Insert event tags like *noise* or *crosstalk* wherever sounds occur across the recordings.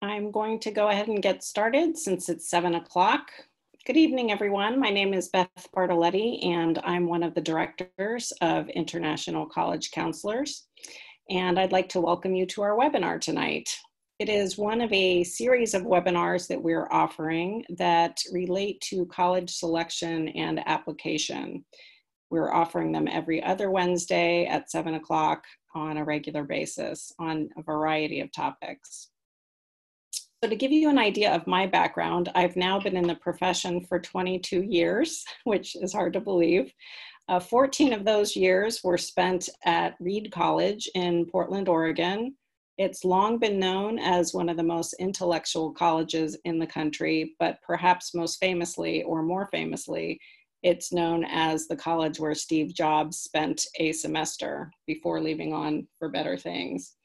I'm going to go ahead and get started since it's seven o'clock. Good evening, everyone. My name is Beth Bartoletti, and I'm one of the directors of International College Counselors. And I'd like to welcome you to our webinar tonight. It is one of a series of webinars that we're offering that relate to college selection and application. We're offering them every other Wednesday at seven o'clock on a regular basis on a variety of topics. So to give you an idea of my background, I've now been in the profession for 22 years, *laughs* which is hard to believe. Uh, 14 of those years were spent at Reed College in Portland, Oregon. It's long been known as one of the most intellectual colleges in the country, but perhaps most famously, or more famously, it's known as the college where Steve Jobs spent a semester before leaving on for better things.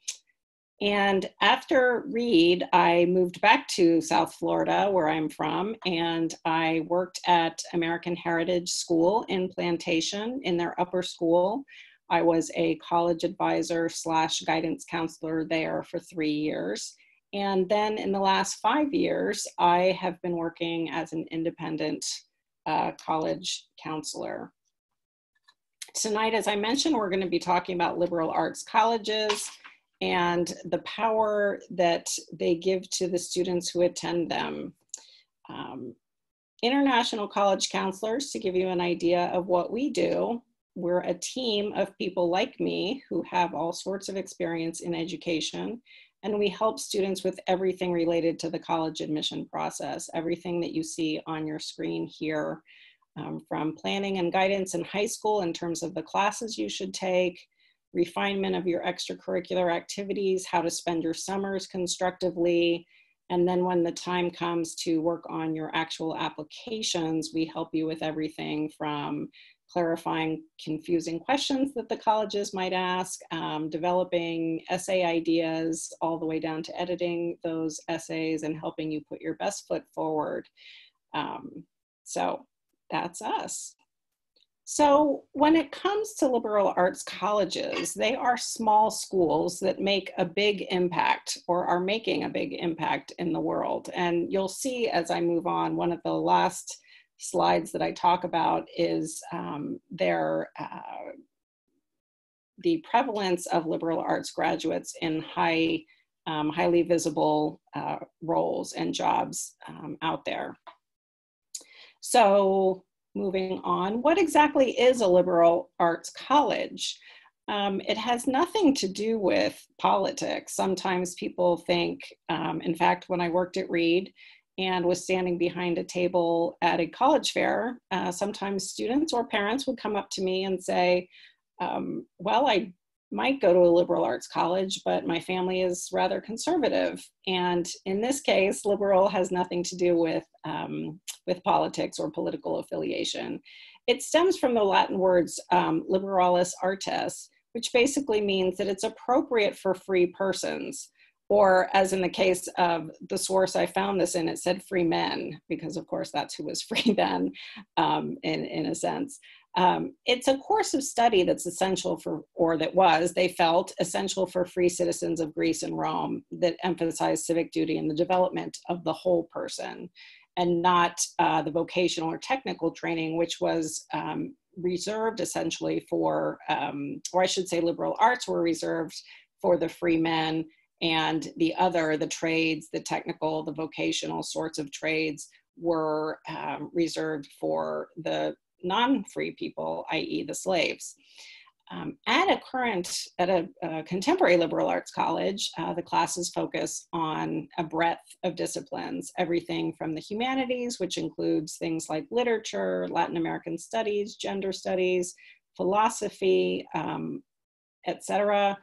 And after Reed, I moved back to South Florida, where I'm from, and I worked at American Heritage School in Plantation in their upper school. I was a college advisor slash guidance counselor there for three years. And then in the last five years, I have been working as an independent uh, college counselor. Tonight, as I mentioned, we're going to be talking about liberal arts colleges and the power that they give to the students who attend them. Um, international college counselors, to give you an idea of what we do, we're a team of people like me who have all sorts of experience in education, and we help students with everything related to the college admission process, everything that you see on your screen here, um, from planning and guidance in high school in terms of the classes you should take, refinement of your extracurricular activities, how to spend your summers constructively. And then when the time comes to work on your actual applications, we help you with everything from clarifying confusing questions that the colleges might ask, um, developing essay ideas, all the way down to editing those essays and helping you put your best foot forward. Um, so that's us. So, when it comes to liberal arts colleges, they are small schools that make a big impact or are making a big impact in the world. And you'll see as I move on, one of the last slides that I talk about is um, their uh, the prevalence of liberal arts graduates in high, um, highly visible uh, roles and jobs um, out there. So moving on, what exactly is a liberal arts college? Um, it has nothing to do with politics. Sometimes people think, um, in fact, when I worked at Reed and was standing behind a table at a college fair, uh, sometimes students or parents would come up to me and say, um, Well, I might go to a liberal arts college, but my family is rather conservative. And in this case, liberal has nothing to do with, um, with politics or political affiliation. It stems from the Latin words um, liberalis artes, which basically means that it's appropriate for free persons. Or, as in the case of the source I found this in, it said free men, because of course that's who was *laughs* free then, um, in, in a sense. Um, it's a course of study that's essential for, or that was, they felt, essential for free citizens of Greece and Rome that emphasized civic duty and the development of the whole person and not uh, the vocational or technical training, which was um, reserved essentially for, um, or I should say, liberal arts were reserved for the free men, and the other, the trades, the technical, the vocational sorts of trades, were um, reserved for the non-free people, i.e. the slaves. Um, at a current, at a, a, contemporary liberal arts college, uh, the classes focus on a breadth of disciplines, everything from the humanities, which includes things like literature, Latin American studies, gender studies, philosophy, um, etc.,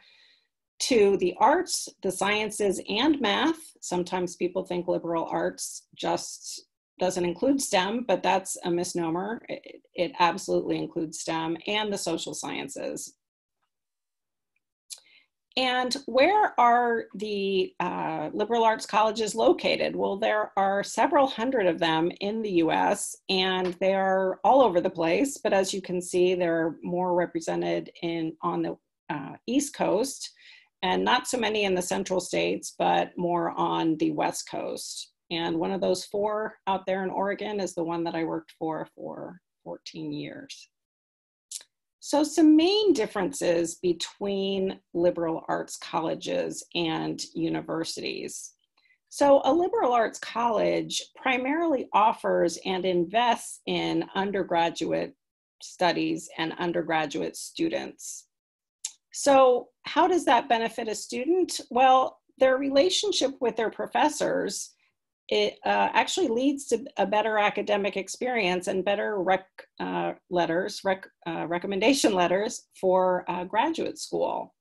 to the arts, the sciences, and math. Sometimes people think liberal arts just doesn't include STEM, but that's a misnomer. It, it absolutely includes STEM and the social sciences. And where are the uh, liberal arts colleges located? Well, there are several hundred of them in the US and they are all over the place. But as you can see, they're more represented in on the uh, East Coast and not so many in the central states, but more on the West Coast. And one of those four out there in Oregon is the one that I worked for for 14 years. So, some main differences between liberal arts colleges and universities. So, a liberal arts college primarily offers and invests in undergraduate studies and undergraduate students. So, how does that benefit a student? Well, their relationship with their professors it uh, actually leads to a better academic experience and better rec uh, letters, rec uh, recommendation *laughs* letters for uh, graduate school.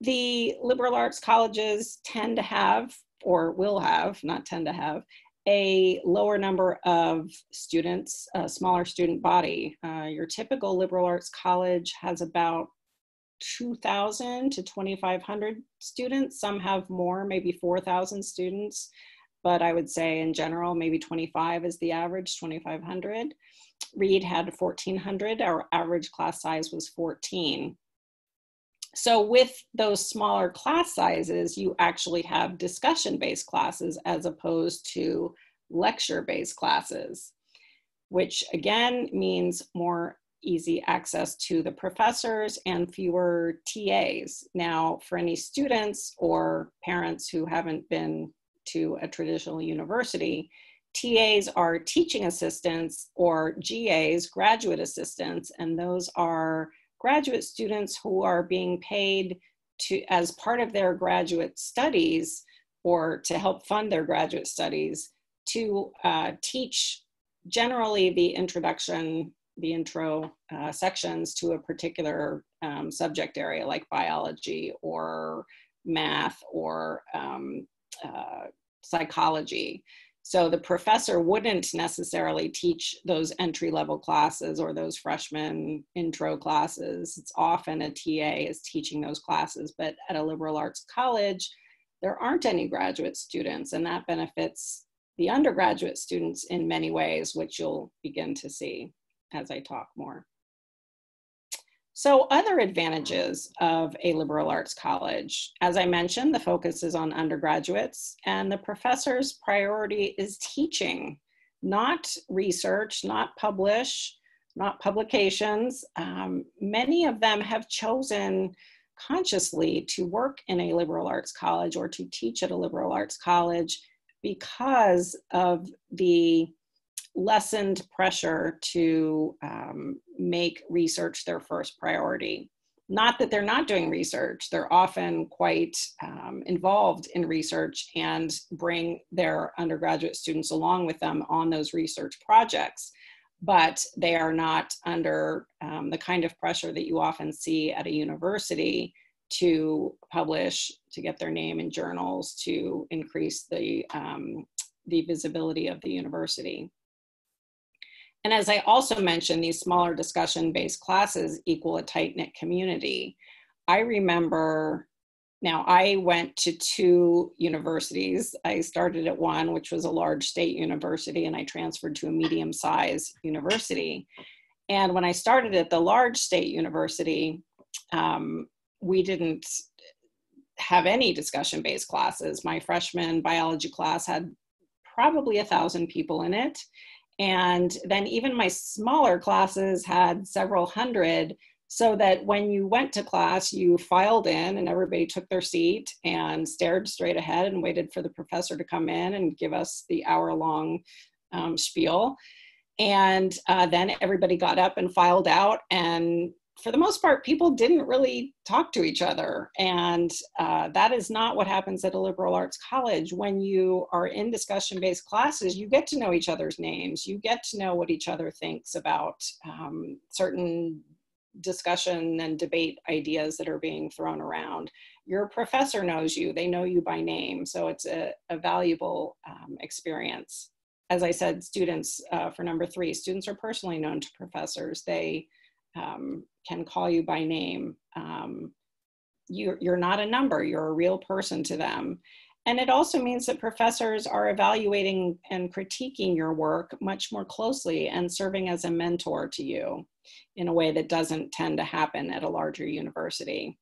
The liberal arts colleges tend to have, or will have, not tend to have, a lower number of students, a smaller student body. Uh, your typical liberal arts college has about 2,000 to 2,500 students. Some have more, maybe 4,000 students but I would say in general, maybe 25 is the average, 2,500. Reed had 1,400, our average class size was 14. So with those smaller class sizes, you actually have discussion-based classes as opposed to lecture-based classes, which again means more easy access to the professors and fewer TAs. Now, for any students or parents who haven't been to a traditional university. TAs are teaching assistants or GAs, graduate assistants, and those are graduate students who are being paid to as part of their graduate studies or to help fund their graduate studies to uh, teach generally the introduction, the intro uh, sections to a particular um, subject area like biology or math or um, uh, psychology. So the professor wouldn't necessarily teach those entry level classes or those freshman intro classes. It's often a TA is teaching those classes, but at a liberal arts college, there aren't any graduate students, and that benefits the undergraduate students in many ways, which you'll begin to see as I talk more. So other advantages of a liberal arts college, as I mentioned, the focus is on undergraduates and the professor's priority is teaching, not research, not publish, not publications. Um, many of them have chosen consciously to work in a liberal arts college or to teach at a liberal arts college because of the lessened pressure to um, make research their first priority. Not that they're not doing research, they're often quite um, involved in research and bring their undergraduate students along with them on those research projects. But they are not under um, the kind of pressure that you often see at a university to publish, to get their name in journals, to increase the, um, the visibility of the university. And as I also mentioned, these smaller discussion based classes equal a tight knit community. I remember now I went to two universities. I started at one, which was a large state university, and I transferred to a medium sized university. And when I started at the large state university, um, we didn't have any discussion based classes. My freshman biology class had probably a thousand people in it and then even my smaller classes had several hundred, so that when you went to class, you filed in and everybody took their seat and stared straight ahead and waited for the professor to come in and give us the hour long um, spiel. And uh, then everybody got up and filed out and for the most part, people didn't really talk to each other. And uh, that is not what happens at a liberal arts college. When you are in discussion based classes, you get to know each other's names, you get to know what each other thinks about um, certain discussion and debate ideas that are being thrown around. Your professor knows you, they know you by name. So it's a, a valuable um, experience. As I said, students, uh, for number three, students are personally known to professors. They um, can call you by name. Um, you're, you're not a number, you're a real person to them. And it also means that professors are evaluating and critiquing your work much more closely and serving as a mentor to you in a way that doesn't tend to happen at a larger university.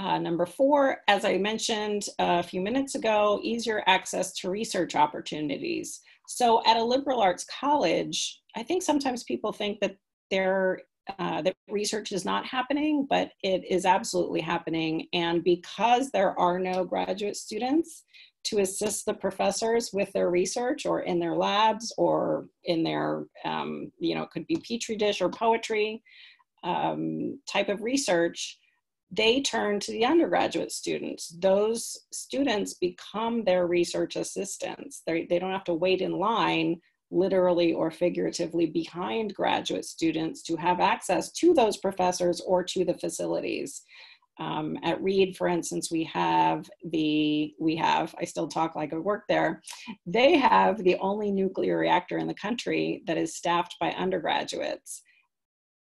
Uh, number four, as I mentioned a few minutes ago, easier access to research opportunities. So at a liberal arts college, I think sometimes people think that there uh, that research is not happening, but it is absolutely happening. And because there are no graduate students to assist the professors with their research or in their labs or in their, um, you know, it could be petri dish or poetry um, type of research, they turn to the undergraduate students. Those students become their research assistants. They, they don't have to wait in line literally or figuratively behind graduate students to have access to those professors or to the facilities. Um, at Reed, for instance, we have the, we have, I still talk like I work there, they have the only nuclear reactor in the country that is staffed by undergraduates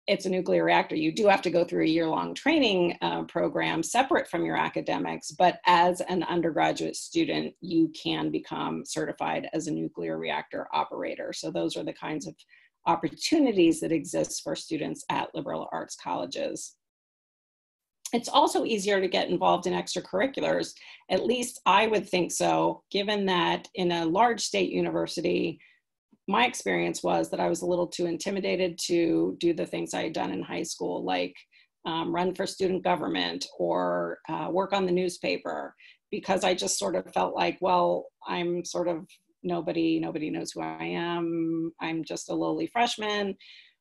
it's a nuclear reactor, you do have to go through a year long training uh, program separate from your academics. But as an undergraduate student, you can become certified as a nuclear reactor operator. So, those are the kinds of opportunities that exist for students at liberal arts colleges. It's also easier to get involved in extracurriculars. At least I would think so, given that in a large state university, my experience was that I was a little too intimidated to do the things I had done in high school, like um, run for student government or uh, work on the newspaper, because I just sort of felt like, well, I'm sort of nobody, nobody knows who I am. I'm just a lowly freshman.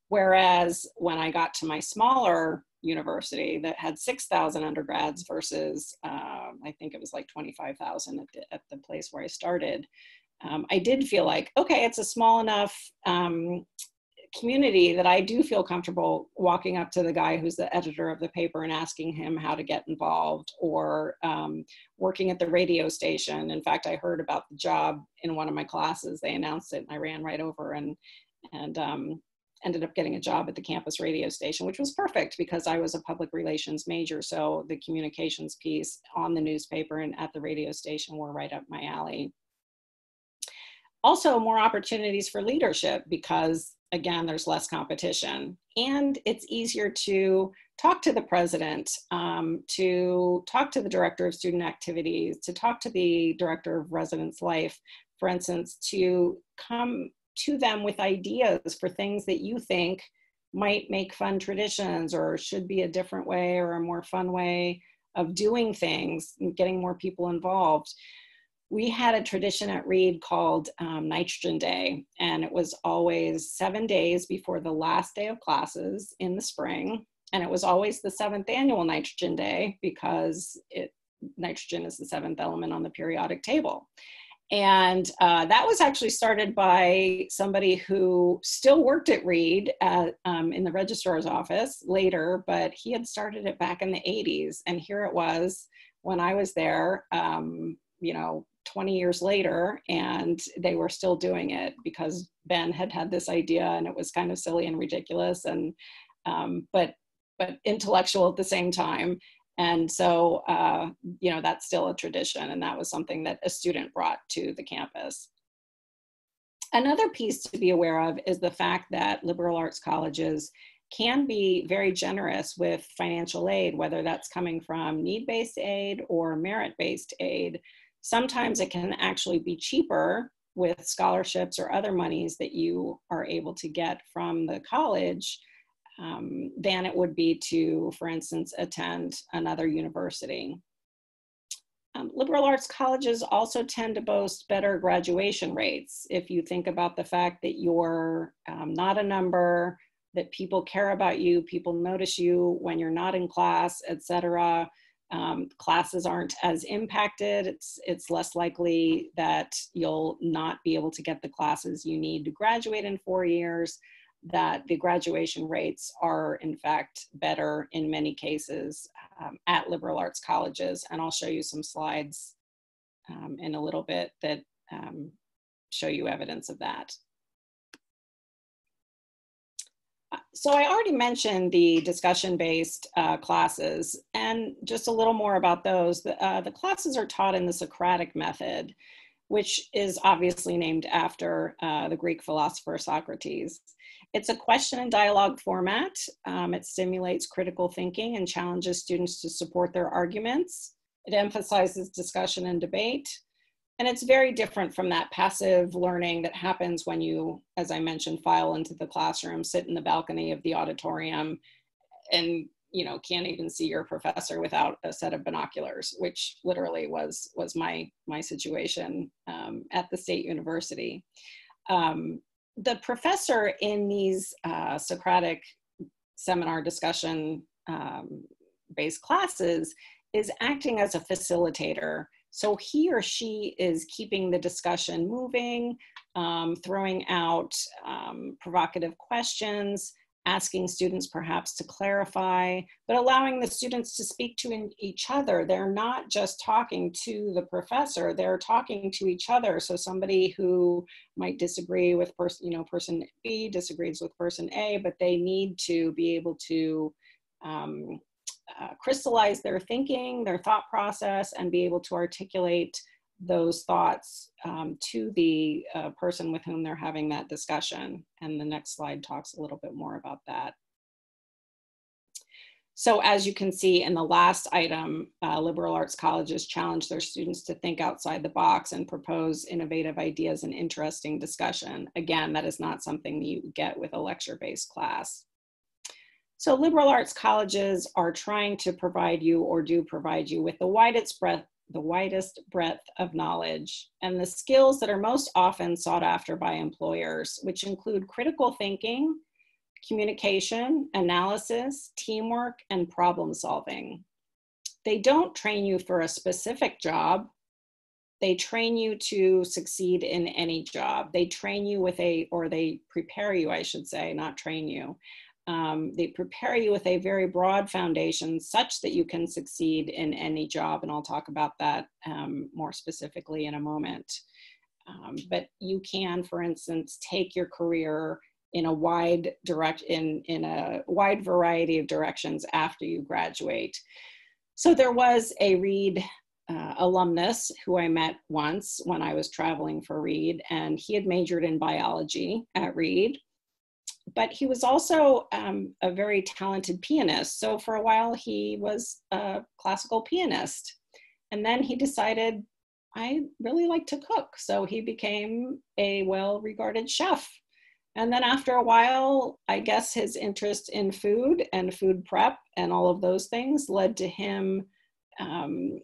Whereas when I got to my smaller university that had 6,000 undergrads versus uh, I think it was like 25,000 at at the place where I started, um, I did feel like, okay, it's a small enough um, community that I do feel comfortable walking up to the guy who's the editor of the paper and asking him how to get involved or um, working at the radio station. In fact, I heard about the job in one of my classes. They announced it and I ran right over and, and um, ended up getting a job at the campus radio station, which was perfect because I was a public relations major. So the communications piece on the newspaper and at the radio station were right up my alley also more opportunities for leadership because again there's less competition. And it's easier to talk to the president um, to talk to the director of student activities to talk to the director of residence life for instance to come to them with ideas for things that you think might make fun traditions or should be a different way or a more fun way of doing things getting more people involved we had a tradition at Reed called um, Nitrogen Day, and it was always seven days before the last day of classes in the spring. And it was always the seventh annual Nitrogen Day because it, nitrogen is the seventh element on the periodic table. And uh, that was actually started by somebody who still worked at Reed at, um, in the registrar's office later, but he had started it back in the 80s. And here it was when I was there, um, you know, 20 years later and they were still doing it because ben had had this idea and it was kind of silly and ridiculous and um, but but intellectual at the same time. And so uh, you know that's still a tradition and that was something that a student brought to the campus. Another piece to be aware of is the fact that liberal arts colleges can be very generous with financial aid whether that's coming from need-based aid or merit-based aid Sometimes it can actually be cheaper with scholarships or other monies that you are able to get from the college um, than it would be to, for instance, attend another university. Um, liberal arts colleges also tend to boast better graduation rates. If you think about the fact that you're um, not a number, that people care about you, people notice you when you're not in class, et cetera, um, classes aren't as impacted. It's, it's less likely that you'll not be able to get the classes you need to graduate in four years, that the graduation rates are in fact better in many cases um, at liberal arts colleges. And I'll show you some slides um, in a little bit that um, show you evidence of that. So I already mentioned the discussion-based uh, classes, and just a little more about those. The, uh, the, classes are taught in the Socratic method, which is obviously named after uh, the Greek philosopher Socrates. It's a question and dialogue format. Um, it stimulates critical thinking and challenges students to support their arguments. It emphasizes discussion and debate. And it's very different from that passive learning that happens when you, as I mentioned, file into the classroom, sit in the balcony of the auditorium, and you know can't even see your professor without a set of binoculars, which literally was was my my situation um, at the state university. Um, the professor in these uh, Socratic seminar discussion um, based classes is acting as a facilitator so he or she is keeping the discussion moving, um, throwing out um, provocative questions, asking students perhaps to clarify, but allowing the students to speak to each other. They're not just talking to the professor, they're talking to each other. So somebody who might disagree with person, you know, person B disagrees with person A, but they need to be able to um, uh, crystallize their thinking, their thought process, and be able to articulate those thoughts um, to the uh, person with whom they're having that discussion. And the next slide talks a little bit more about that. So as you can see in the last item, uh, liberal arts colleges challenge their students to think outside the box and propose innovative ideas and interesting discussion. Again, that is not something you get with a lecture-based class. So liberal arts colleges are trying to provide you or do provide you with the widest breadth, the widest breadth of knowledge and the skills that are most often sought after by employers, which include critical thinking, communication, analysis, teamwork, and problem solving. They don't train you for a specific job. They train you to succeed in any job. They train you with a, or they prepare you, I should say, not train you, um, they prepare you with a very broad foundation such that you can succeed in any job. And I'll talk about that um, more specifically in a moment. Um, but you can, for instance, take your career in a wide direct in in a wide variety of directions after you graduate. So there was a Reed uh, alumnus who I met once when I was traveling for Reed, and he had majored in biology at Reed but he was also um, a very talented pianist. So for a while, he was a classical pianist. And then he decided, I really like to cook. So he became a well regarded chef. And then after a while, I guess his interest in food and food prep and all of those things led to him um,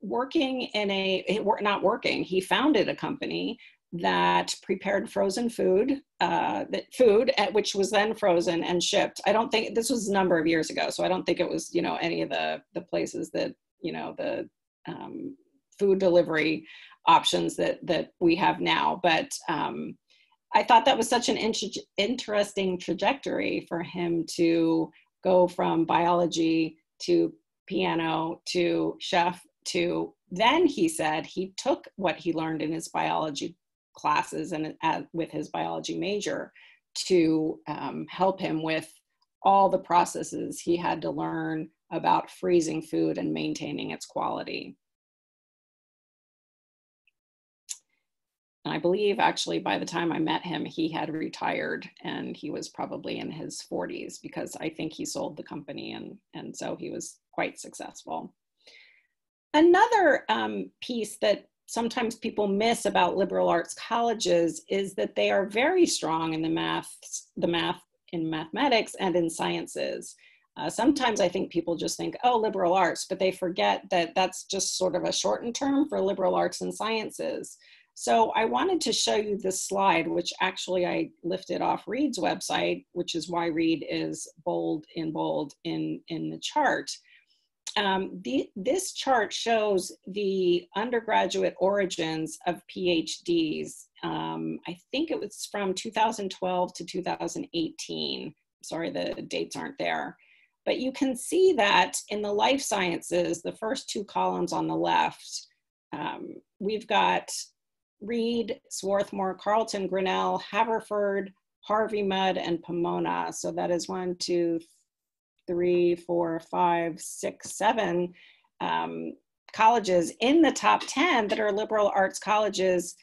working in a, not working, he founded a company that prepared frozen food, uh, that food at which was then frozen and shipped. I don't think this was a number of years ago, so I don't think it was you know any of the the places that you know the um, food delivery options that that we have now. But um, I thought that was such an in- interesting trajectory for him to go from biology to piano to chef to then he said he took what he learned in his biology classes and at, with his biology major to um, help him with all the processes he had to learn about freezing food and maintaining its quality. And I believe actually by the time I met him, he had retired and he was probably in his 40s because I think he sold the company and, and so he was quite successful. Another um, piece that sometimes people miss about liberal arts colleges is that they are very strong in the math, the math in mathematics and in sciences. Uh, sometimes I think people just think, oh, liberal arts, but they forget that that's just sort of a shortened term for liberal arts and sciences. So I wanted to show you this slide, which actually I lifted off Reed's website, which is why Reed is bold in bold in, in the chart um, the, this chart shows the undergraduate origins of PhDs. Um, I think it was from 2012 to 2018. Sorry, the dates aren't there. But you can see that in the life sciences, the first two columns on the left, um, we've got Reed, Swarthmore, Carleton, Grinnell, Haverford, Harvey Mudd, and Pomona. So that is one, two, three, four, five, six, seven um, colleges in the top 10 that are liberal arts colleges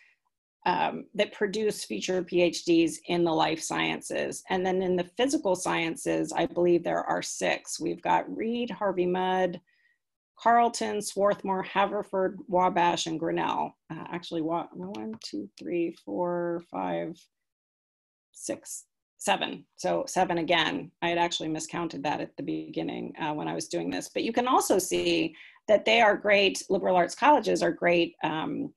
um, that produce future PhDs in the life sciences. And then in the physical sciences, I believe there are six. We've got Reed, Harvey Mudd, Carleton, Swarthmore, Haverford, Wabash, and Grinnell. Uh, actually, one, two, three, four, five, six, seven. So seven again. I had actually miscounted that at the beginning uh, when I was doing this. But you can also see that they are great, liberal arts colleges are great um,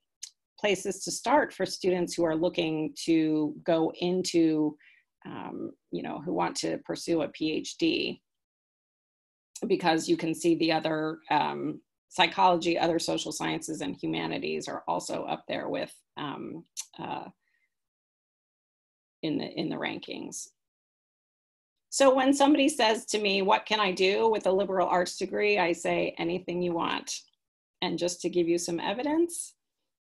places to start for students who are looking to go into, um, you know, who want to pursue a PhD because you can see the other um, psychology, other social sciences, and humanities are also up there with um, uh, in the in the rankings. So when somebody says to me, "What can I do with a liberal arts degree?" I say, "Anything you want." And just to give you some evidence,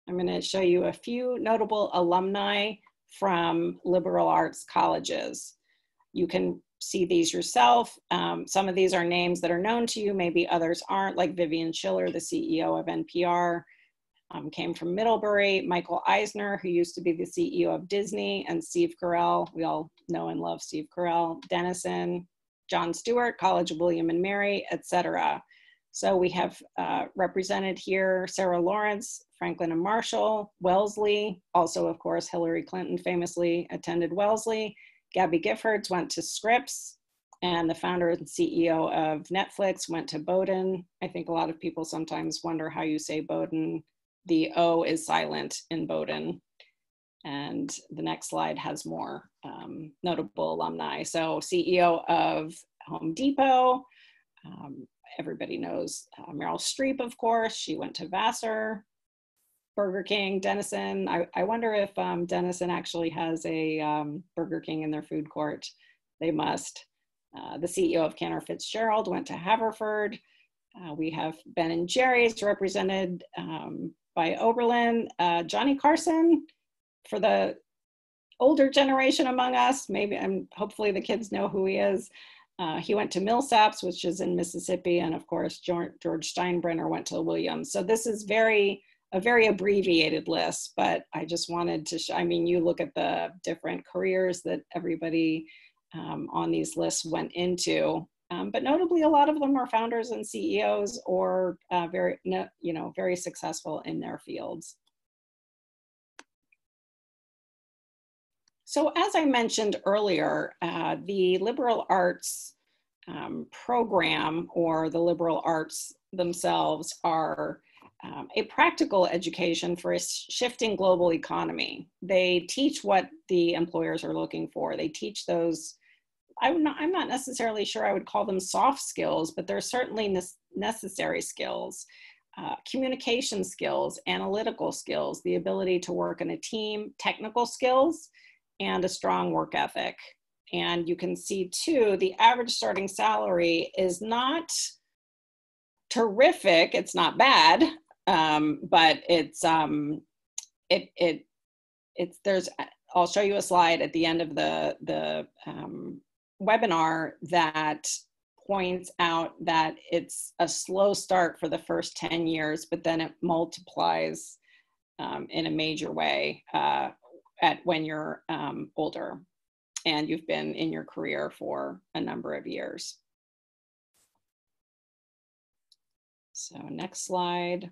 I'm going to show you a few notable alumni from liberal arts colleges. You can see these yourself. Um, some of these are names that are known to you, maybe others aren't, like Vivian Schiller, the CEO of NPR, um, came from Middlebury. Michael Eisner, who used to be the CEO of Disney, and Steve Carell, we all know and love Steve Carell, Denison, Jon Stewart, College of William and Mary, etc. So we have uh, represented here Sarah Lawrence, Franklin and Marshall, Wellesley, also of course Hillary Clinton famously attended Wellesley, Gabby Giffords went to Scripps, and the founder and CEO of Netflix went to Bowdoin. I think a lot of people sometimes wonder how you say Bowdoin. The O is silent in Bowdoin. And the next slide has more um, notable alumni. So, CEO of Home Depot. Um, everybody knows uh, Meryl Streep, of course. She went to Vassar. Burger King, Denison. I, I wonder if um, Denison actually has a um, Burger King in their food court. They must. Uh, the CEO of Cantor Fitzgerald went to Haverford. Uh, we have Ben and Jerry's represented um, by Oberlin. Uh, Johnny Carson, for the older generation among us, maybe and hopefully the kids know who he is. Uh, he went to Millsaps, which is in Mississippi, and of course George, Steinbrenner went to Williams. So this is very a very abbreviated list, but I just wanted to, I mean, you look at the different careers that everybody um, on these lists went into, um, but notably a lot of them are founders and CEOs or uh, very, you know, very successful in their fields. So as I mentioned earlier, uh, the liberal arts um, program or the liberal arts themselves are um, a practical education for a shifting global economy. They teach what the employers are looking for. They teach those, I'm not, I'm not necessarily sure I would call them soft skills, but they're certainly ne necessary skills. Uh, communication skills, analytical skills, the ability to work in a team, technical skills, and a strong work ethic. And you can see too, the average starting salary is not terrific, it's not bad, um, but it's um, it it it's there's I'll show you a slide at the end of the the um, webinar that points out that it's a slow start for the first 10 years, but then it multiplies um, in a major way uh, at when you're um, older and you've been in your career for a number of years. So next slide.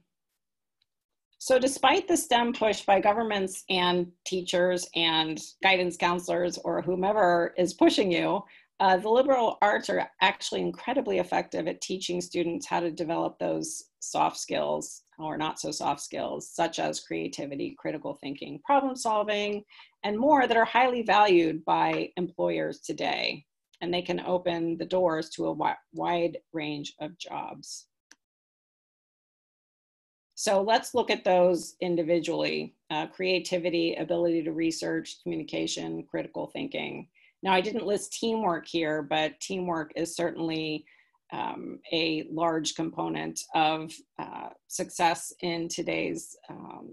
So despite the STEM push by governments and teachers and guidance counselors or whomever is pushing you, uh, the liberal arts are actually incredibly effective at teaching students how to develop those soft skills or not so soft skills, such as creativity, critical thinking, problem solving, and more that are highly valued by employers today. And they can open the doors to a wide range of jobs. So let's look at those individually. Uh, creativity, ability to research, communication, critical thinking. Now I didn't list teamwork here, but teamwork is certainly um, a large component of uh, success in today's um,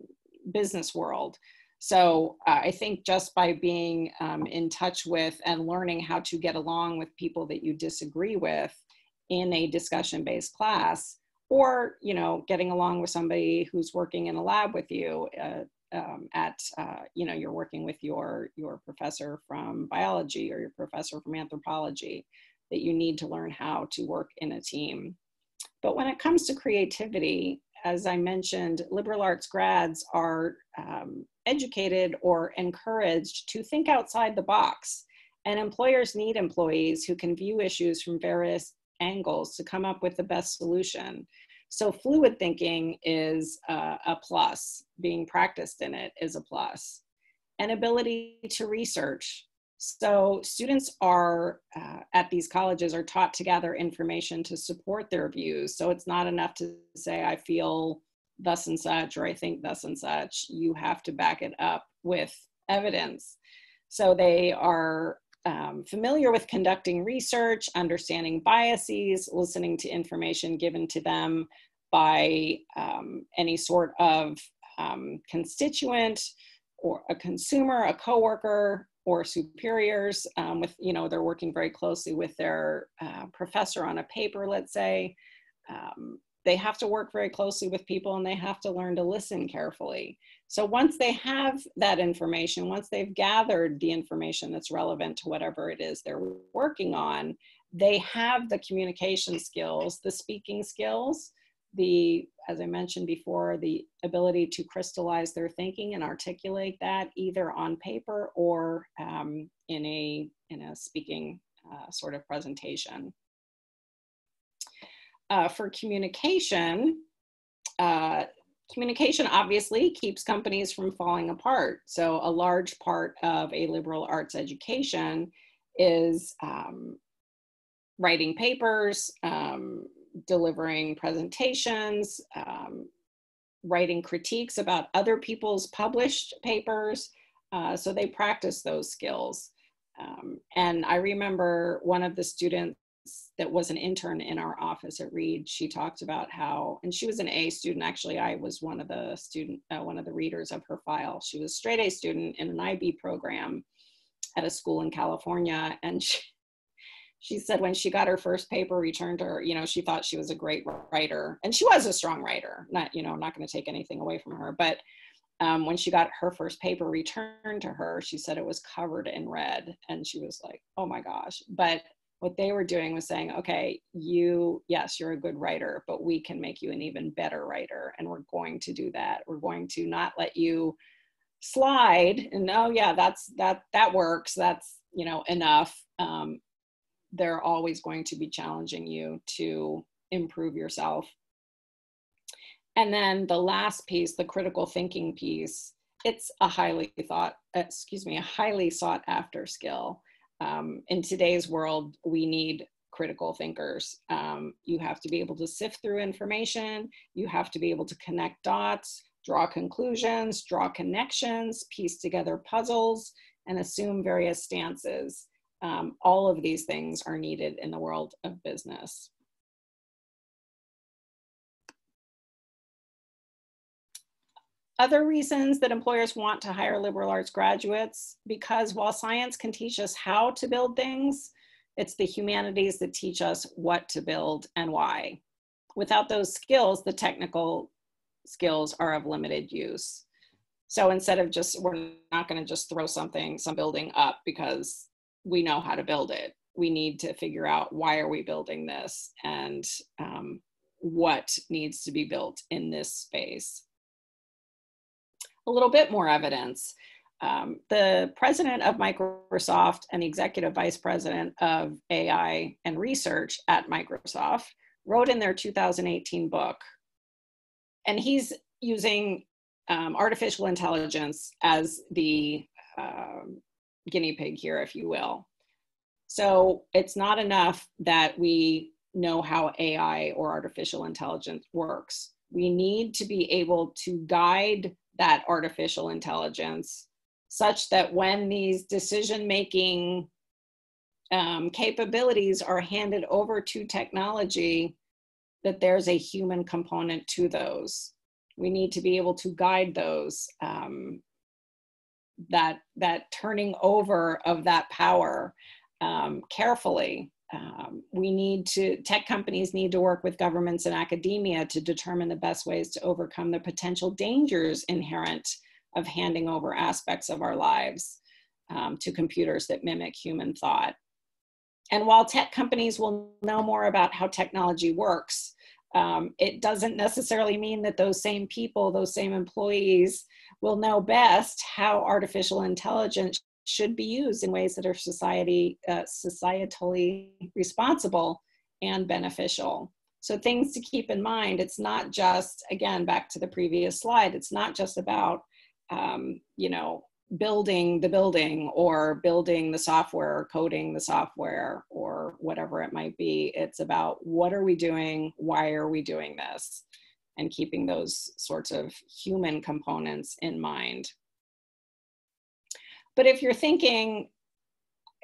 business world. So uh, I think just by being um, in touch with and learning how to get along with people that you disagree with in a discussion-based class or you know getting along with somebody who's working in a lab with you uh, um, at uh, you know you're working with your your professor from biology or your professor from anthropology that you need to learn how to work in a team. But when it comes to creativity as i mentioned liberal arts grads are um, educated or encouraged to think outside the box and employers need employees who can view issues from various angles to come up with the best solution so fluid thinking is uh, a plus. Being practiced in it is a plus. And ability to research. So students are uh, at these colleges are taught to gather information to support their views. So it's not enough to say I feel thus and such or I think thus and such. You have to back it up with evidence. So they are um, familiar with conducting research, understanding biases, listening to information given to them by um, any sort of um, constituent or a consumer, a coworker, or superiors um, with, you know, they're working very closely with their uh, professor on a paper, let's say. Um, they have to work very closely with people and they have to learn to listen carefully. So once they have that information, once they've gathered the information that's relevant to whatever it is they're working on, they have the communication skills, the speaking skills, the, as I mentioned before, the ability to crystallize their thinking and articulate that either on paper or um, in a in a speaking uh, sort of presentation. Uh, for communication, uh, communication obviously keeps companies from falling apart. So a large part of a liberal arts education is um, writing papers, um, delivering presentations, um, writing critiques about other people's published papers. Uh, so they practice those skills. Um, and I remember one of the students that was an intern in our office at Reed, she talked about how, and she was an A student. Actually, I was one of the student, uh, one of the readers of her file. She was a straight A student in an IB program at a school in California. And *laughs* she, she said when she got her first paper returned to her, you know, she thought she was a great writer, and she was a strong writer. Not, you know, not going to take anything away from her, but um, when she got her first paper returned to her, she said it was covered in red, and she was like, "Oh my gosh!" But what they were doing was saying, "Okay, you, yes, you're a good writer, but we can make you an even better writer, and we're going to do that. We're going to not let you." slide and oh yeah that's that that works that's you know enough um, they're always going to be challenging you to improve yourself. And then the last piece, the critical thinking piece, it's a highly thought, excuse me, a highly sought after skill. Um, in today's world, we need critical thinkers. Um, you have to be able to sift through information. You have to be able to connect dots, draw conclusions, draw connections, piece together puzzles, and assume various stances. Um, all of these things are needed in the world of business. Other reasons that employers want to hire liberal arts graduates, because while science can teach us how to build things, it's the humanities that teach us what to build and why. Without those skills, the technical skills are of limited use. So instead of just, we're not gonna just throw something, some building up because we know how to build it. We need to figure out why are we building this and um, what needs to be built in this space. A little bit more evidence. Um, the president of Microsoft and the executive vice president of AI and research at Microsoft wrote in their 2018 book, and he's using um, artificial intelligence as the um, guinea pig here, if you will. So it's not enough that we know how AI or artificial intelligence works. We need to be able to guide that artificial intelligence such that when these decision making um, capabilities are handed over to technology, that there's a human component to those. We need to be able to guide those um, that that turning over of that power um, carefully. Um, we need to tech companies need to work with governments and academia to determine the best ways to overcome the potential dangers inherent of handing over aspects of our lives um, to computers that mimic human thought. And while tech companies will know more about how technology works, um, it doesn't necessarily mean that those same people, those same employees, will know best how artificial intelligence should be used in ways that are society uh, societally responsible and beneficial. So things to keep in mind, it's not just, again, back to the previous slide, it's not just about, um, you know, building the building or building the software or coding the software or whatever it might be. It's about what are we doing? Why are we doing this? And keeping those sorts of human components in mind. But if you're thinking,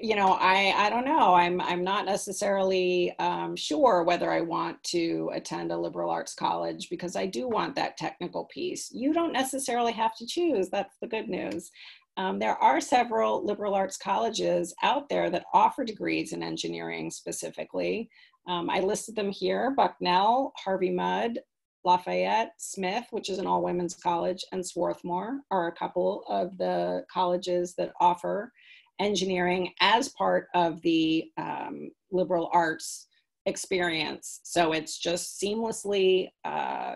you know, I, I don't know, I'm, I'm not necessarily um, sure whether I want to attend a liberal arts college because I do want that technical piece. You don't necessarily have to choose, that's the good news. Um, there are several liberal arts colleges out there that offer degrees in engineering specifically. Um, I listed them here, Bucknell, Harvey Mudd, Lafayette, Smith, which is an all women's college, and Swarthmore are a couple of the colleges that offer engineering as part of the um, liberal arts experience. So it's just seamlessly, uh,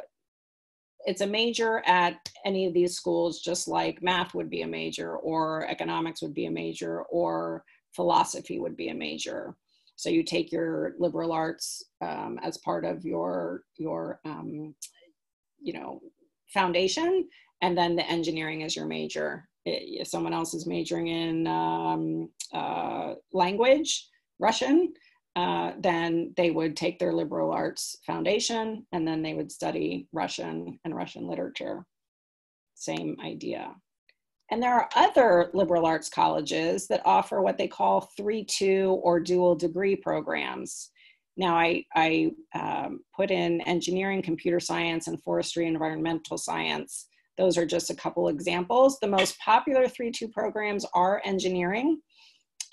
it's a major at any of these schools, just like math would be a major, or economics would be a major, or philosophy would be a major. So you take your liberal arts um, as part of your your um, you know foundation, and then the engineering is your major. If someone else is majoring in um, uh, language, Russian, uh, then they would take their liberal arts foundation and then they would study Russian and Russian literature. Same idea. And there are other liberal arts colleges that offer what they call 3 2 or dual degree programs. Now, I, I um, put in engineering, computer science, and forestry and environmental science. Those are just a couple examples. The most popular 3 2 programs are engineering,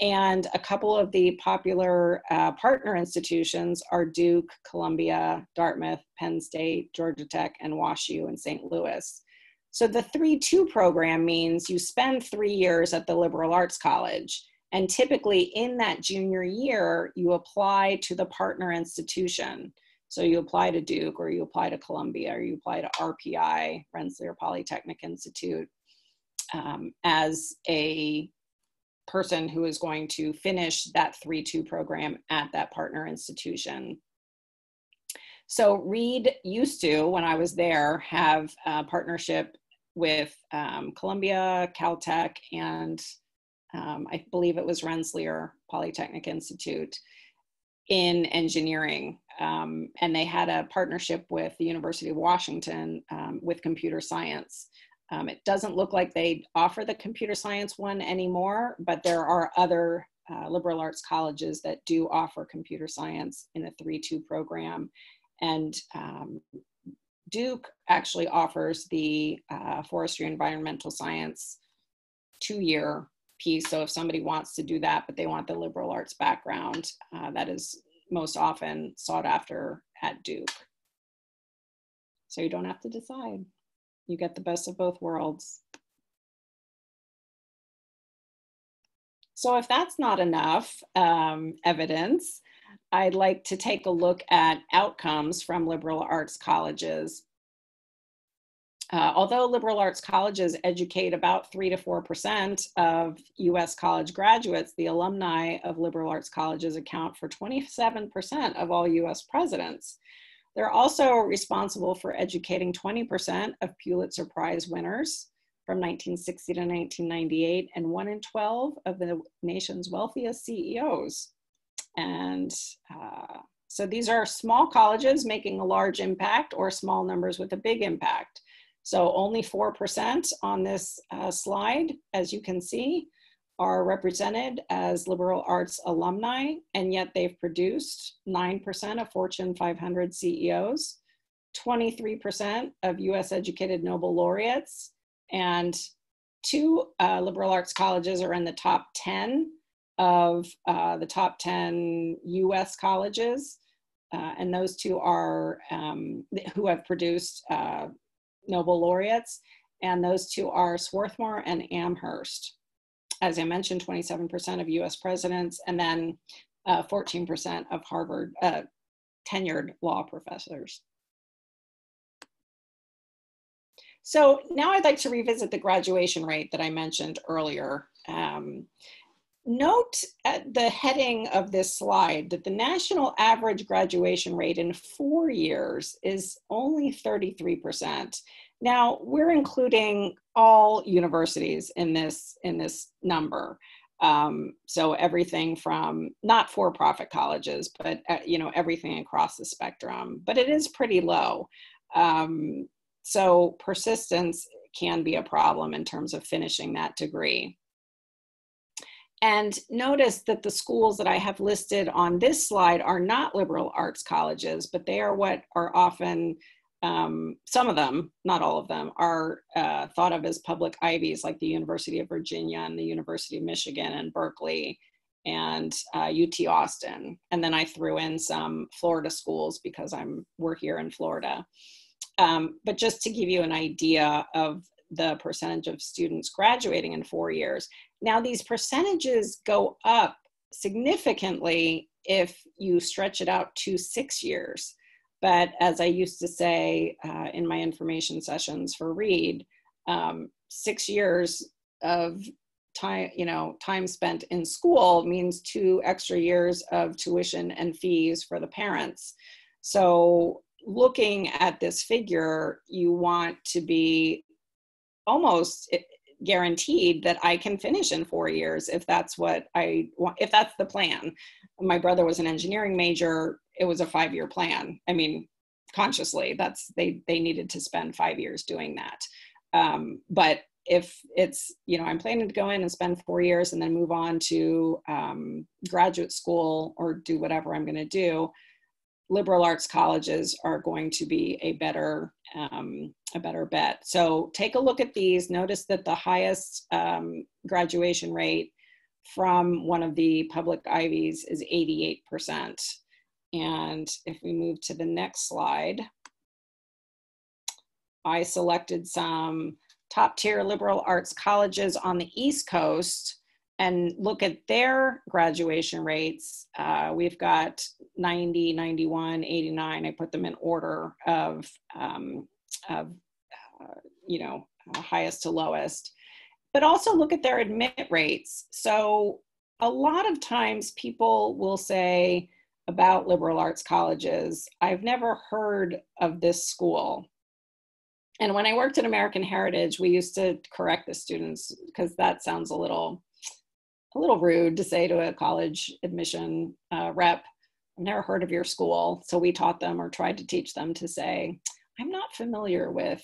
and a couple of the popular uh, partner institutions are Duke, Columbia, Dartmouth, Penn State, Georgia Tech, and WashU in St. Louis. So the 3-2 program means you spend three years at the liberal arts college. And typically in that junior year, you apply to the partner institution. So you apply to Duke or you apply to Columbia or you apply to RPI, Rensselaer Polytechnic Institute, um, as a person who is going to finish that 3-2 program at that partner institution. So Reed used to, when I was there, have a partnership with um, Columbia, Caltech, and um, I believe it was Rensselaer Polytechnic Institute in engineering. Um, and they had a partnership with the University of Washington um, with computer science. Um, it doesn't look like they offer the computer science one anymore, but there are other uh, liberal arts colleges that do offer computer science in a 3-2 program. And um, Duke actually offers the uh, forestry environmental science two-year piece. So if somebody wants to do that, but they want the liberal arts background, uh, that is most often sought after at Duke. So you don't have to decide. You get the best of both worlds. So if that's not enough um, evidence, I'd like to take a look at outcomes from liberal arts colleges. Uh, although liberal arts colleges educate about 3 to 4% of US college graduates, the alumni of liberal arts colleges account for 27% of all US presidents. They're also responsible for educating 20% of Pulitzer Prize winners from 1960 to 1998 and 1 in 12 of the nation's wealthiest CEOs. And uh, so these are small colleges making a large impact or small numbers with a big impact. So only 4% on this uh, slide, as you can see, are represented as liberal arts alumni, and yet they've produced 9% of Fortune 500 CEOs, 23% of US educated Nobel laureates, and two uh, liberal arts colleges are in the top 10 of uh, the top 10 US colleges. Uh, and those two are um, who have produced uh, Nobel laureates. And those two are Swarthmore and Amherst. As I mentioned, 27% of US presidents, and then uh, 14% of Harvard uh, tenured law professors. So now I'd like to revisit the graduation rate that I mentioned earlier. Um, note at the heading of this slide that the national average graduation rate in four years is only 33%. Now we're including all universities in this, in this number. Um, so everything from not for-profit colleges, but uh, you know everything across the spectrum. But it is pretty low. Um, so persistence can be a problem in terms of finishing that degree. And notice that the schools that I have listed on this slide are not liberal arts colleges, but they are what are often, um, some of them, not all of them, are uh, thought of as public Ivies like the University of Virginia and the University of Michigan and Berkeley and uh, UT Austin. And then I threw in some Florida schools because I'm, we're here in Florida. Um, but just to give you an idea of the percentage of students graduating in four years. Now, these percentages go up significantly if you stretch it out to six years. But as I used to say uh, in my information sessions for Reed, um, six years of time, you know, time spent in school means two extra years of tuition and fees for the parents. So looking at this figure, you want to be almost guaranteed that I can finish in four years if that's what I want, if that's the plan. My brother was an engineering major. It was a five year plan. I mean, consciously, that's they they needed to spend five years doing that. Um, but if it's you know i'm planning to go in and spend four years and then move on to um, graduate school or do whatever i'm going to do liberal arts colleges are going to be a better um, a better bet. So take a look at these. Notice that the highest um, graduation rate from one of the public Ivies is 88%. And if we move to the next slide, I selected some top tier liberal arts colleges on the East Coast and look at their graduation rates, uh, we've got 90, 91, 89. I put them in order of, um, of uh, you know, highest to lowest. But also look at their admit rates. So a lot of times people will say about liberal arts colleges, I've never heard of this school. And when I worked at American Heritage, we used to correct the students because that sounds a little a little rude to say to a college admission uh, rep, I've never heard of your school. So we taught them or tried to teach them to say, I'm not familiar with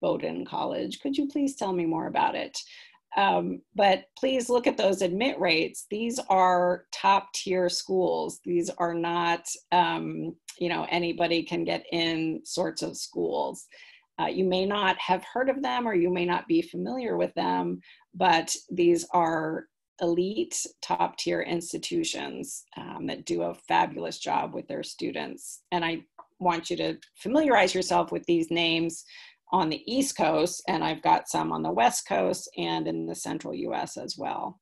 Bowdoin College. Could you please tell me more about it? Um, but please look at those admit rates. These are top tier schools. These are not, um, you know, anybody can get in sorts of schools. Uh, you may not have heard of them or you may not be familiar with them, but these are elite top tier institutions um, that do a fabulous job with their students. And I want you to familiarize yourself with these names on the East Coast, and I've got some on the West Coast and in the central US as well.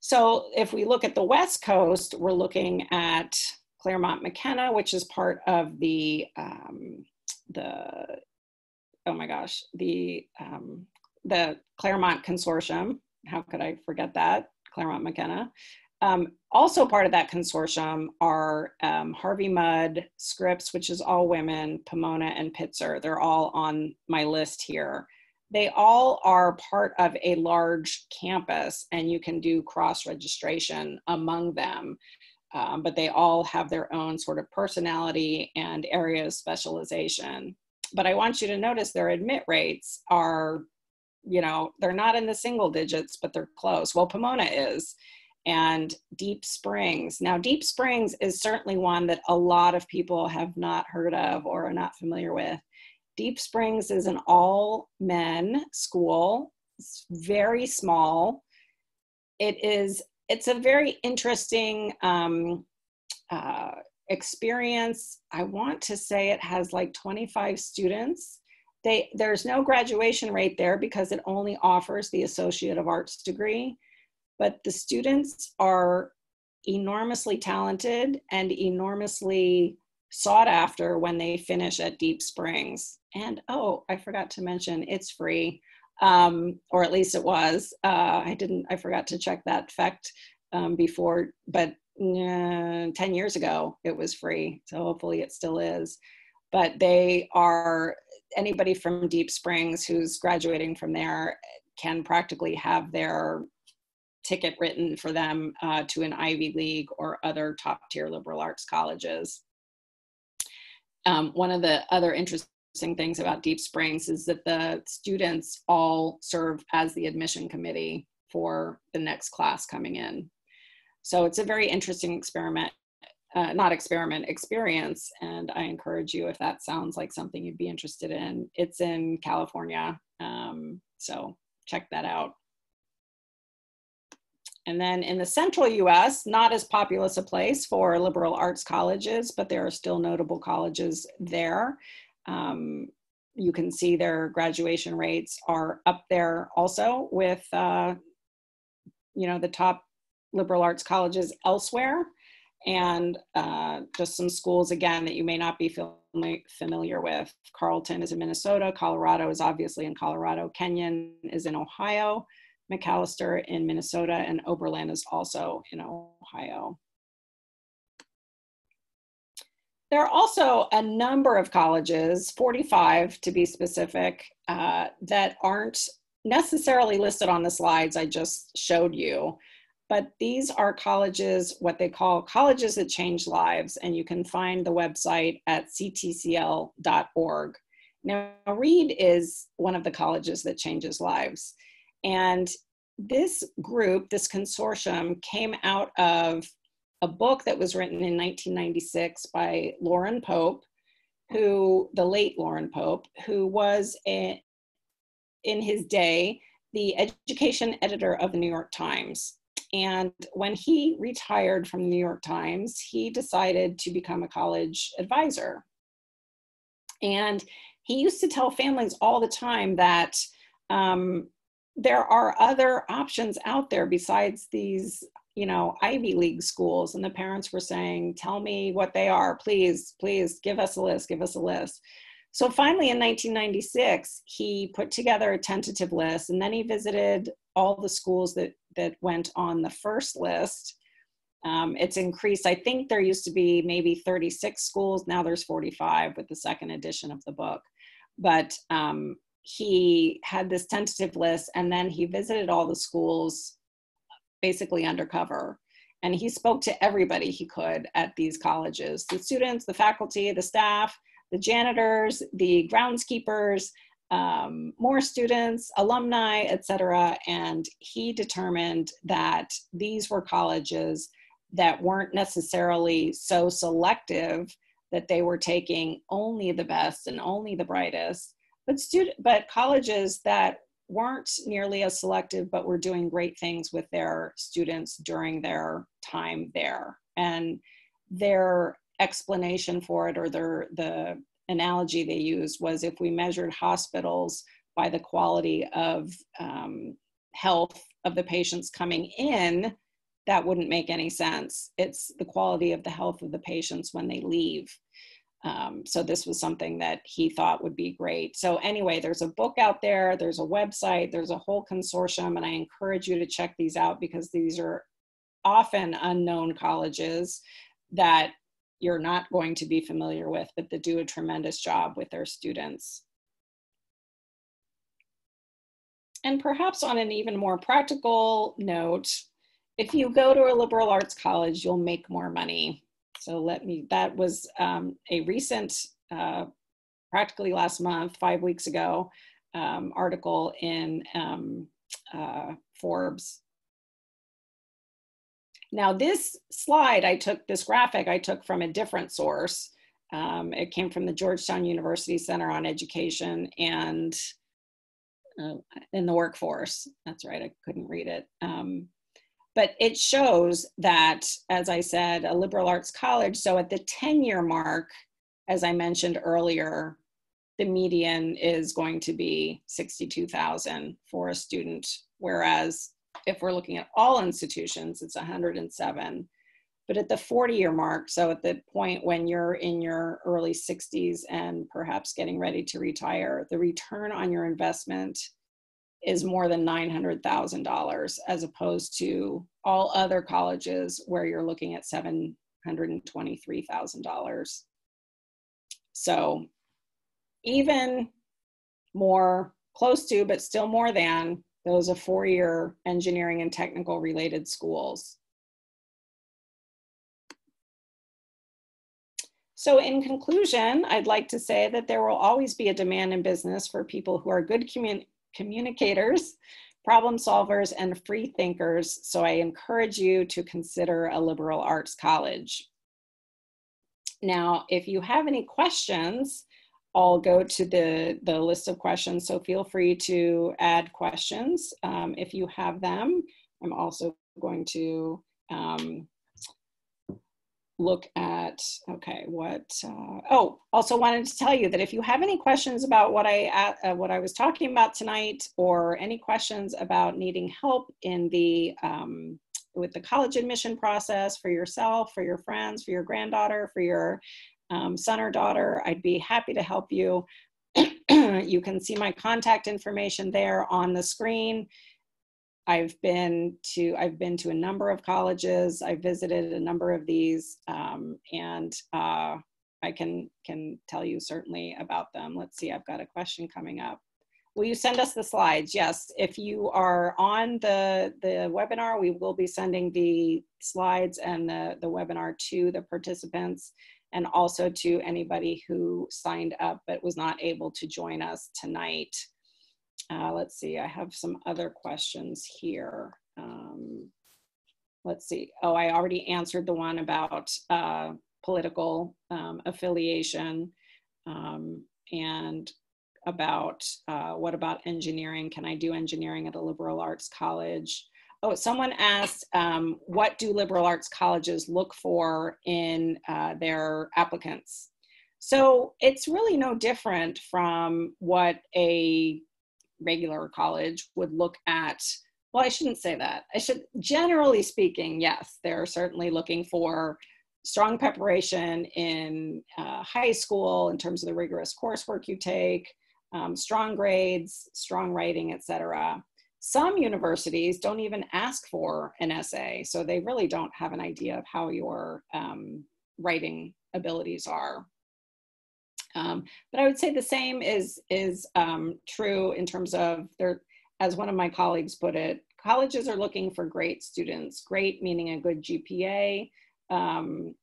So if we look at the West Coast, we're looking at Claremont McKenna, which is part of the, um, the oh my gosh, the, um, the Claremont Consortium, how could I forget that? Claremont McKenna. Um, also part of that consortium are um, Harvey Mudd, Scripps, which is all women, Pomona, and Pitzer. They're all on my list here. They all are part of a large campus, and you can do cross registration among them. Um, but they all have their own sort of personality and area of specialization. But I want you to notice their admit rates are you know, they're not in the single digits, but they're close. Well, Pomona is. And Deep Springs. Now, Deep Springs is certainly one that a lot of people have not heard of or are not familiar with. Deep Springs is an all men school. It's very small. It is, it's a very interesting um, uh, experience. I want to say it has like 25 students they, there's no graduation rate there because it only offers the Associate of Arts degree, but the students are enormously talented and enormously sought after when they finish at Deep Springs. And oh, I forgot to mention it's free, um, or at least it was. Uh, I didn't, I forgot to check that fact um, before, but uh, 10 years ago it was free. So hopefully it still is. But they are anybody from Deep Springs who's graduating from there can practically have their ticket written for them uh, to an Ivy League or other top tier liberal arts colleges. Um, one of the other interesting things about Deep Springs is that the students all serve as the admission committee for the next class coming in. So it's a very interesting experiment uh, not experiment experience and i encourage you if that sounds like something you'd be interested in it's in california um, so check that out. And then in the central us not as populous a place for liberal arts colleges but there are still notable colleges there. Um, you can see their graduation rates are up there also with uh, you know the top liberal arts colleges elsewhere and uh, just some schools again that you may not be familiar with. Carleton is in Minnesota, Colorado is obviously in Colorado, Kenyon is in Ohio, Macalester in Minnesota, and Oberlin is also in Ohio. There are also a number of colleges, 45 to be specific, uh, that aren't necessarily listed on the slides I just showed you but these are colleges, what they call colleges that change lives, and you can find the website at ctcl.org. Now, Reed is one of the colleges that changes lives. And this group, this consortium, came out of a book that was written in 1996 by Loren Pope, who, the late Loren Pope, who was a, in his day the education editor of the New York Times. And when he retired from the New York Times, he decided to become a college advisor. And he used to tell families all the time that um, there are other options out there besides these, you know, Ivy League schools. And the parents were saying, Tell me what they are, please, please give us a list, give us a list. So finally, in 1996, he put together a tentative list and then he visited all the schools that that went on the first list. Um, it's increased. I think there used to be maybe 36 schools. Now there's 45 with the second edition of the book. But um, he had this tentative list and then he visited all the schools basically undercover. And he spoke to everybody he could at these colleges the students, the faculty, the staff, the janitors, the groundskeepers, um, more students, alumni, etc. And he determined that these were colleges that weren't necessarily so selective that they were taking only the best and only the brightest, but student, but colleges that weren't nearly as selective, but were doing great things with their students during their time there. And their explanation for it or their the analogy they used was if we measured hospitals by the quality of um, health of the patients coming in, that wouldn't make any sense. It's the quality of the health of the patients when they leave. Um, so this was something that he thought would be great. So anyway, there's a book out there, there's a website, there's a whole consortium, and I encourage you to check these out because these are often unknown colleges that you're not going to be familiar with, but that do a tremendous job with their students. And perhaps on an even more practical note, if you go to a liberal arts college, you'll make more money. So let me, that was um, a recent, uh, practically last month, five weeks ago, um, article in um, uh, Forbes now this slide I took, this graphic I took from a different source. Um, it came from the Georgetown University Center on Education and uh, in the workforce. That's right, I couldn't read it. Um, but it shows that, as I said, a liberal arts college, so at the 10 year mark, as I mentioned earlier, the median is going to be 62,000 for a student, whereas if we're looking at all institutions, it's 107. But at the 40 year mark, so at the point when you're in your early 60s and perhaps getting ready to retire, the return on your investment is more than $900,000 as opposed to all other colleges where you're looking at $723,000. So even more close to, but still more than those are four-year engineering and technical related schools. So in conclusion, I'd like to say that there will always be a demand in business for people who are good commun communicators, problem solvers, and free thinkers. So I encourage you to consider a liberal arts college. Now, if you have any questions, I'll go to the, the list of questions, so feel free to add questions um, if you have them. I'm also going to um, look at, okay, what, uh, oh, also wanted to tell you that if you have any questions about what I, uh, what I was talking about tonight or any questions about needing help in the, um, with the college admission process for yourself, for your friends, for your granddaughter, for your um, son or daughter, I'd be happy to help you. *clears throat* you can see my contact information there on the screen. I've been to I've been to a number of colleges. I've visited a number of these, um, and uh, I can can tell you certainly about them. Let's see. I've got a question coming up. Will you send us the slides? Yes. If you are on the the webinar, we will be sending the slides and the the webinar to the participants and also to anybody who signed up but was not able to join us tonight. Uh, let's see, I have some other questions here. Um, let's see. Oh, I already answered the one about uh, political um, affiliation um, and about uh, what about engineering? Can I do engineering at a liberal arts college? Oh, someone asked, um, what do liberal arts colleges look for in uh, their applicants? So it's really no different from what a regular college would look at. Well, I shouldn't say that. I should, generally speaking, yes, they're certainly looking for strong preparation in uh, high school in terms of the rigorous coursework you take, um, strong grades, strong writing, etc. Some universities don't even ask for an essay, so they really don't have an idea of how your um, writing abilities are. Um, but I would say the same is is um, true in terms of there, as one of my colleagues put it, colleges are looking for great students. Great meaning a good GPA, um,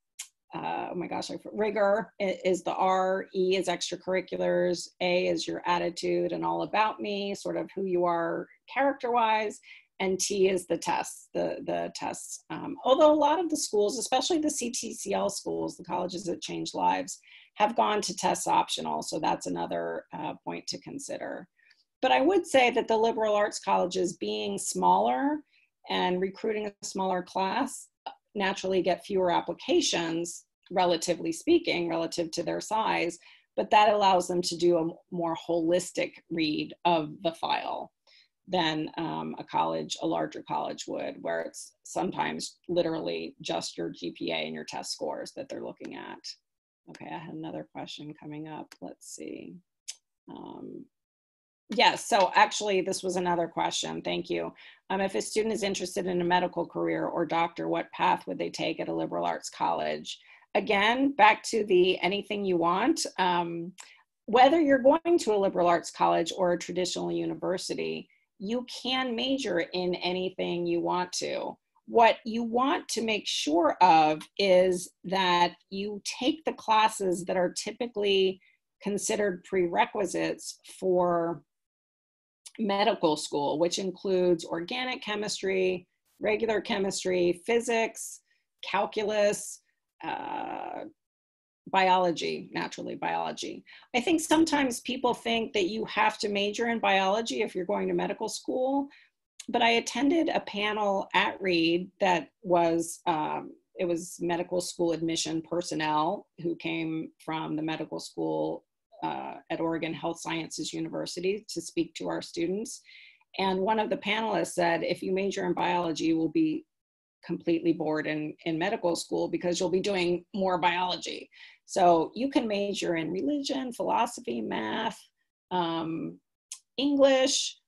uh, oh my gosh, rigor is the R, E is extracurriculars, A is your attitude and all about me, sort of who you are character wise, and T is the test, the, the tests. Um, although a lot of the schools, especially the CTCL schools, the colleges that change lives, have gone to tests optional, so that's another uh, point to consider. But I would say that the liberal arts colleges being smaller and recruiting a smaller class naturally get fewer applications, relatively speaking, relative to their size, but that allows them to do a more holistic read of the file than um, a college, a larger college would, where it's sometimes literally just your GPA and your test scores that they're looking at. Okay, I had another question coming up. Let's see. Um, Yes, so actually this was another question, thank you. Um, if a student is interested in a medical career or doctor, what path would they take at a liberal arts college? Again, back to the anything you want. Um, whether you're going to a liberal arts college or a traditional university, you can major in anything you want to. What you want to make sure of is that you take the classes that are typically considered prerequisites for medical school, which includes organic chemistry, regular chemistry, physics, calculus, uh, biology, naturally biology. I think sometimes people think that you have to major in biology if you're going to medical school, but I attended a panel at Reed that was, um, it was medical school admission personnel who came from the medical school uh, at Oregon Health Sciences University to speak to our students. And one of the panelists said, if you major in biology, you will be completely bored in, in medical school because you'll be doing more biology. So you can major in religion, philosophy, math, um, English,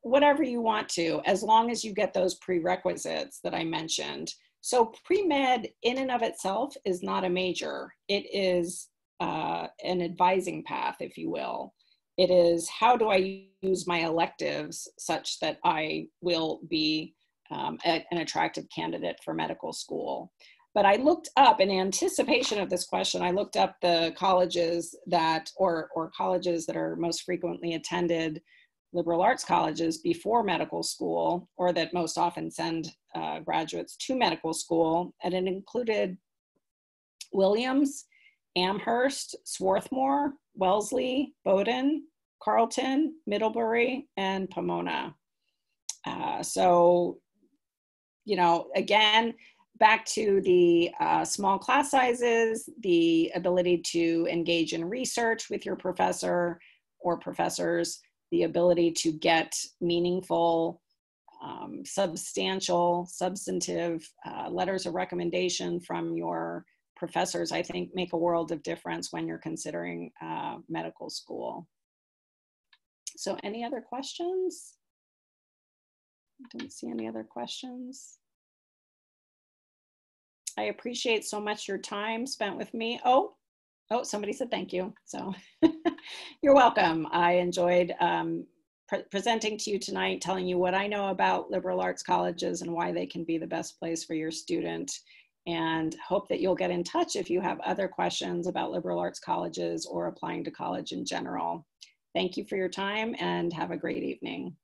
whatever you want to, as long as you get those prerequisites that I mentioned. So pre-med in and of itself is not a major. It is uh, an advising path, if you will. It is how do I use my electives such that I will be um, a, an attractive candidate for medical school. But I looked up in anticipation of this question, I looked up the colleges that, or, or colleges that are most frequently attended liberal arts colleges before medical school, or that most often send uh, graduates to medical school. And it included Williams, Amherst, Swarthmore, Wellesley, Bowdoin, Carleton, Middlebury, and Pomona. Uh, so you know, again, back to the uh, small class sizes, the ability to engage in research with your professor or professors, the ability to get meaningful, um, substantial, substantive uh, letters of recommendation from your professors, I think make a world of difference when you're considering uh, medical school. So any other questions? I don't see any other questions. I appreciate so much your time spent with me. Oh, oh, somebody said thank you. So *laughs* you're welcome. I enjoyed um, pre presenting to you tonight, telling you what I know about liberal arts colleges and why they can be the best place for your student. And hope that you'll get in touch if you have other questions about liberal arts colleges or applying to college in general. Thank you for your time and have a great evening.